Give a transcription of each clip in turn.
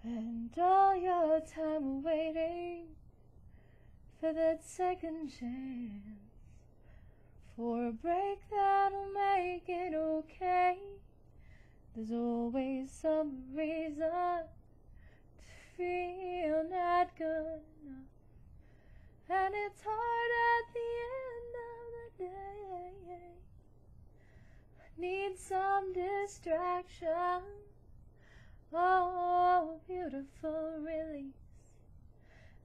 Spend all your time waiting for that second chance, for a break that'll make it okay. There's always some reason to feel not good enough, and it's hard at the end of the day. I need some distraction. Oh, beautiful release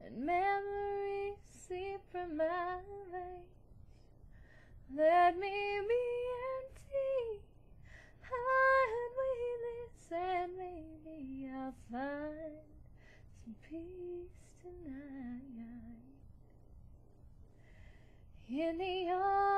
and memories seep from my veins. Let me be empty weightless, and maybe I'll find some peace tonight in the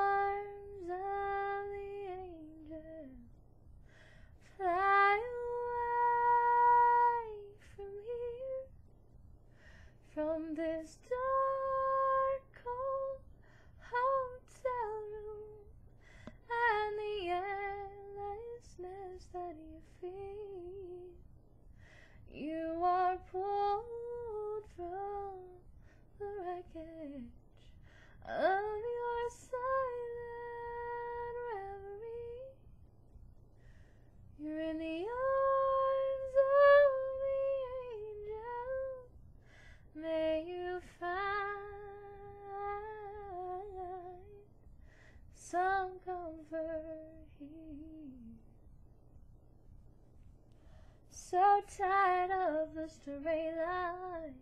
So tired of the straight line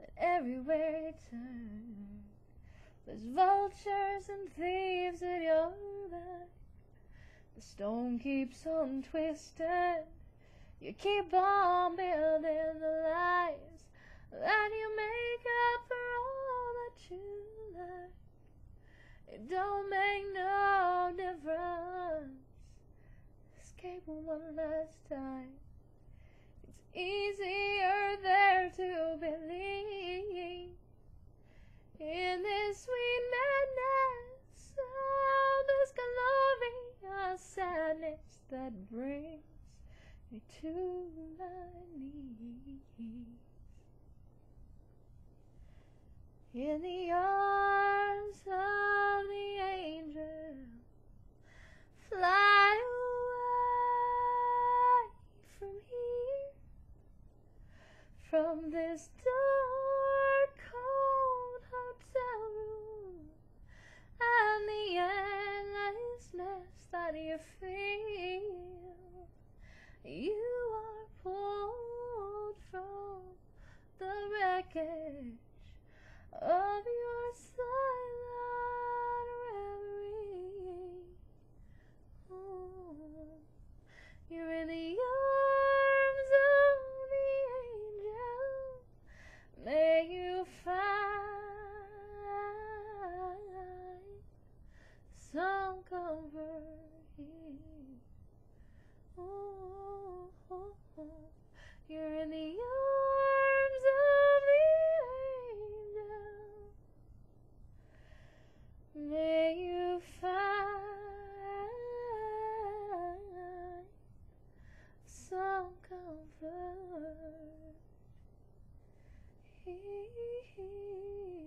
that everywhere you turn, there's vultures and thieves at your back. The stone keeps on twisting. You keep on building the lies that you make up for all that you lack. It don't make no lips that brings me to my knees. In the arms of the angel, fly away from here, from this dark, cold hotel room, and the endlessness that you feel. over. He, he.